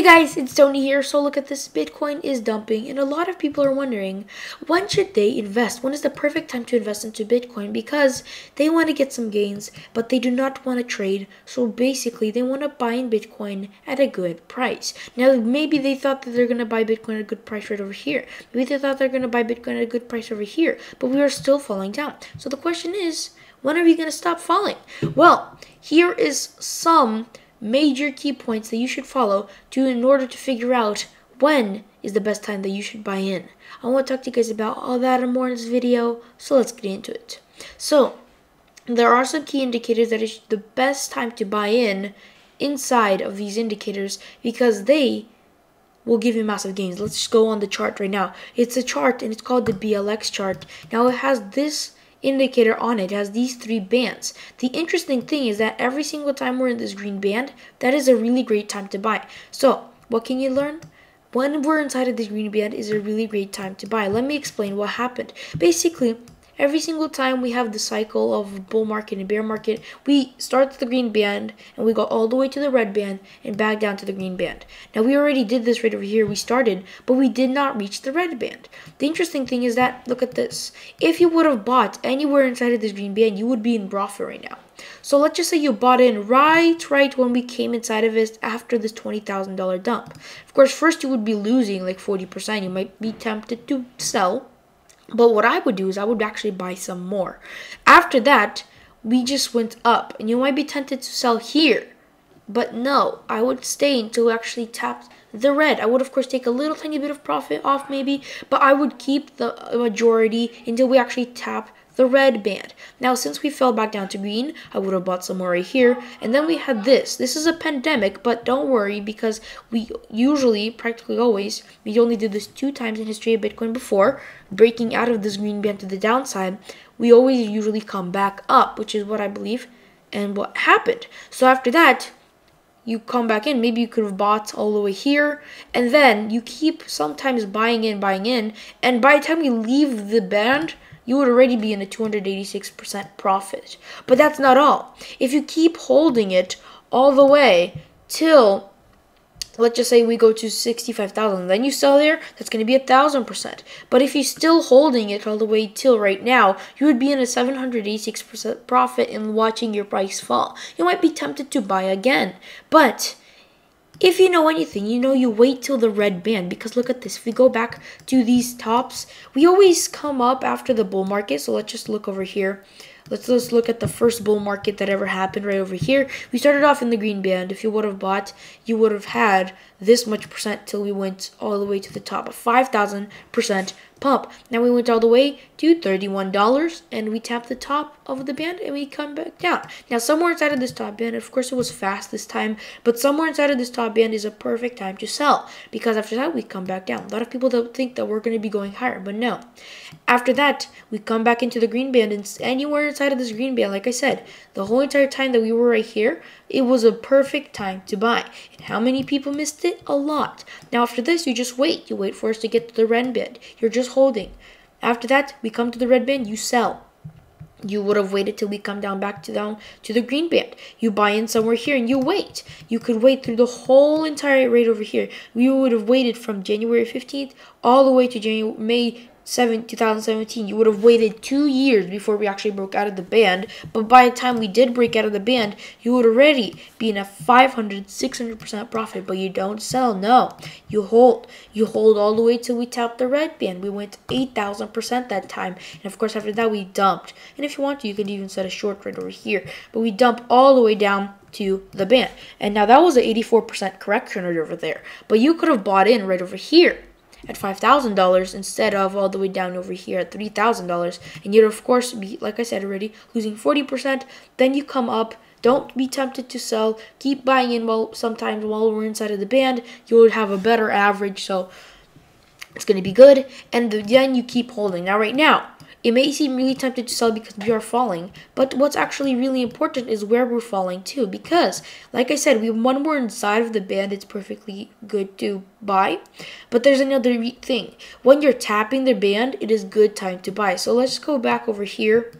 Hey guys, it's Tony here. So look at this, Bitcoin is dumping and a lot of people are wondering when should they invest? When is the perfect time to invest into Bitcoin? Because they want to get some gains, but they do not want to trade. So basically they want to buy in Bitcoin at a good price. Now maybe they thought that they're going to buy Bitcoin at a good price right over here. Maybe they thought they're going to buy Bitcoin at a good price over here, but we are still falling down. So the question is, when are we going to stop falling? Well, here is some major key points that you should follow to in order to figure out when is the best time that you should buy in. I want to talk to you guys about all that and more in this video, so let's get into it. So, there are some key indicators that is the best time to buy in inside of these indicators because they will give you massive gains. Let's just go on the chart right now. It's a chart and it's called the BLX chart. Now it has this indicator on it. has these three bands. The interesting thing is that every single time we're in this green band, that is a really great time to buy. So, what can you learn? When we're inside of this green band is a really great time to buy. Let me explain what happened. Basically, every single time we have the cycle of bull market and bear market, we start the green band and we go all the way to the red band and back down to the green band. Now we already did this right over here. We started, but we did not reach the red band. The interesting thing is that, look at this. If you would have bought anywhere inside of this green band, you would be in profit right now. So let's just say you bought in right, right when we came inside of it after this $20,000 dump. Of course, first you would be losing like 40%. You might be tempted to sell but what I would do is I would actually buy some more. After that, we just went up. And you might be tempted to sell here. But no, I would stay until we actually tapped the red. I would, of course, take a little tiny bit of profit off maybe. But I would keep the majority until we actually tap the red band. Now, since we fell back down to green, I would have bought some more right here. And then we had this. This is a pandemic, but don't worry because we usually, practically always, we only did this two times in history of Bitcoin before, breaking out of this green band to the downside. We always usually come back up, which is what I believe and what happened. So after that, you come back in. Maybe you could have bought all the way here, and then you keep sometimes buying in, buying in, and by the time you leave the band, you would already be in a 286% profit. But that's not all. If you keep holding it all the way till let's just say we go to 65,000 then you sell there that's going to be a thousand percent but if you're still holding it all the way till right now you would be in a 786% profit in watching your price fall you might be tempted to buy again but if you know anything, you know you wait till the red band because look at this. If we go back to these tops, we always come up after the bull market. So let's just look over here. Let's just look at the first bull market that ever happened right over here. We started off in the green band. If you would have bought, you would have had this much percent till we went all the way to the top of 5,000% pump. Now we went all the way to $31 and we tapped the top of the band and we come back down. Now somewhere inside of this top band, of course it was fast this time, but somewhere inside of this top band is a perfect time to sell because after that we come back down. A lot of people don't think that we're going to be going higher, but no. After that, we come back into the green band and anywhere inside of this green band, like I said, the whole entire time that we were right here, it was a perfect time to buy. And how many people missed it? A lot. Now after this, you just wait. You wait for us to get to the red band. You're just holding. After that, we come to the red band, you sell. You would have waited till we come down back to down to the green band. You buy in somewhere here and you wait. You could wait through the whole entire rate over here. We would have waited from January 15th all the way to January May 7, 2017, you would have waited two years before we actually broke out of the band. But by the time we did break out of the band, you would already be in a 500, 600% profit. But you don't sell. No, you hold. You hold all the way till we tapped the red band. We went 8,000% that time. And of course, after that, we dumped. And if you want to, you can even set a short right over here. But we dump all the way down to the band. And now that was an 84% correction right over there. But you could have bought in right over here at $5,000 instead of all the way down over here at $3,000. And you'd, of course, be, like I said already, losing 40%. Then you come up. Don't be tempted to sell. Keep buying in while sometimes while we're inside of the band. You would have a better average. So it's going to be good. And then you keep holding. Now, right now, it may seem really tempted to sell because we are falling, but what's actually really important is where we're falling to. Because, like I said, we're inside of the band, it's perfectly good to buy. But there's another thing. When you're tapping the band, it is good time to buy. So let's go back over here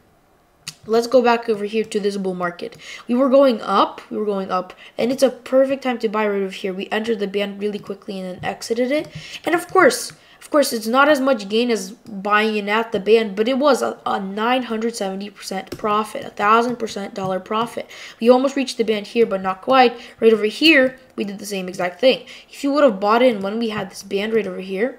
let's go back over here to this bull market. We were going up, we were going up, and it's a perfect time to buy right over here. We entered the band really quickly and then exited it. And of course, of course, it's not as much gain as buying in at the band, but it was a, a 970% profit, a thousand percent dollar profit. We almost reached the band here, but not quite. Right over here, we did the same exact thing. If you would have bought in when we had this band right over here,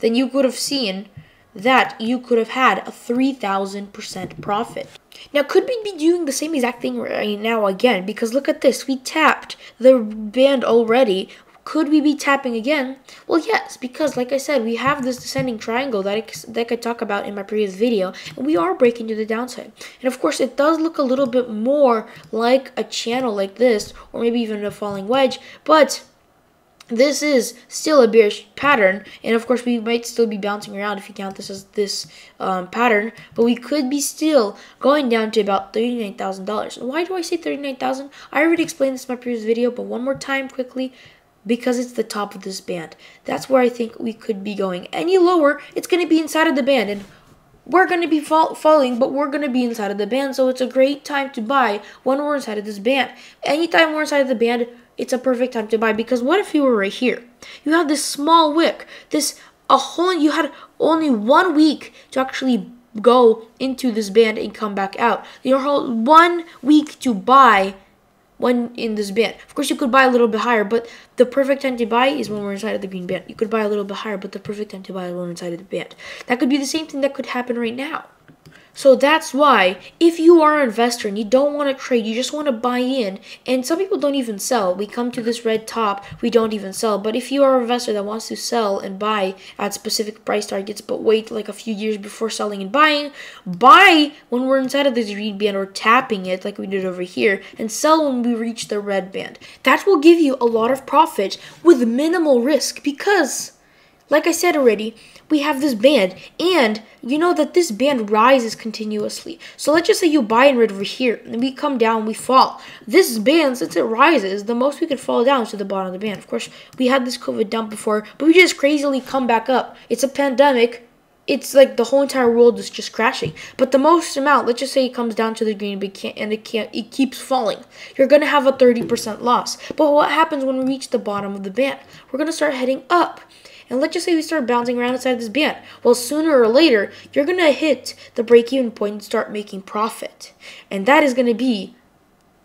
then you could have seen that you could have had a 3000% profit. Now, could we be doing the same exact thing right now again? Because look at this. We tapped the band already. Could we be tapping again? Well, yes, because like I said, we have this descending triangle that I, that I could talk about in my previous video, and we are breaking to the downside. And of course, it does look a little bit more like a channel like this, or maybe even a falling wedge, but this is still a bearish pattern and of course we might still be bouncing around if you count this as this um, pattern but we could be still going down to about $39,000 why do I say 39,000 I already explained this in my previous video but one more time quickly because it's the top of this band that's where I think we could be going any lower it's going to be inside of the band and we're going to be fall falling, but we're going to be inside of the band. So it's a great time to buy when we're inside of this band. Anytime we're inside of the band, it's a perfect time to buy because what if you were right here? You have this small wick, this a whole you had only one week to actually go into this band and come back out. You have one week to buy when in this band. Of course, you could buy a little bit higher, but the perfect time to buy is when we're inside of the green band. You could buy a little bit higher, but the perfect time to buy is when we're inside of the band. That could be the same thing that could happen right now. So that's why if you are an investor and you don't want to trade, you just want to buy in, and some people don't even sell. We come to this red top, we don't even sell. But if you are an investor that wants to sell and buy at specific price targets, but wait like a few years before selling and buying, buy when we're inside of this green band or tapping it like we did over here, and sell when we reach the red band. That will give you a lot of profit with minimal risk because like I said already, we have this band, and you know that this band rises continuously. So let's just say you buy in right over here, and we come down, we fall. This band, since it rises, the most we could fall down is to the bottom of the band. Of course, we had this COVID dump before, but we just crazily come back up. It's a pandemic. It's like the whole entire world is just crashing. But the most amount, let's just say it comes down to the green, but can't, and it can't, it keeps falling. You're gonna have a 30% loss. But what happens when we reach the bottom of the band? We're gonna start heading up. And let's just say we start bouncing around inside this band. Well, sooner or later, you're going to hit the break even point and start making profit. And that is going to be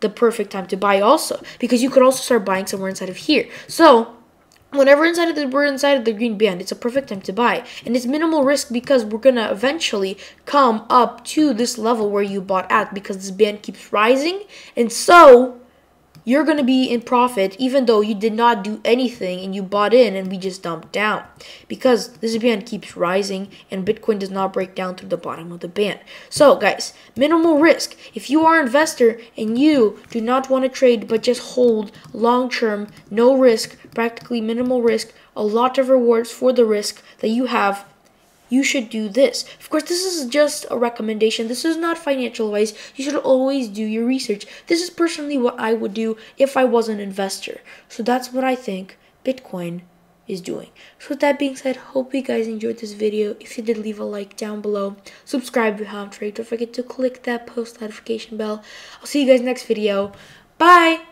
the perfect time to buy also because you could also start buying somewhere inside of here. So, whenever inside of the we're inside of the green band, it's a perfect time to buy. And it's minimal risk because we're to eventually come up to this level where you bought at because this band keeps rising. And so, you're going to be in profit even though you did not do anything and you bought in and we just dumped down. Because this band keeps rising and bitcoin does not break down to the bottom of the band. So guys minimal risk. If you are an investor and you do not want to trade but just hold long term no risk practically minimal risk a lot of rewards for the risk that you have you should do this. Of course, this is just a recommendation. This is not financial advice. You should always do your research. This is personally what I would do if I was an investor. So that's what I think Bitcoin is doing. So with that being said, hope you guys enjoyed this video. If you did, leave a like down below. Subscribe if you haven't. Don't forget to click that post notification bell. I'll see you guys next video. Bye!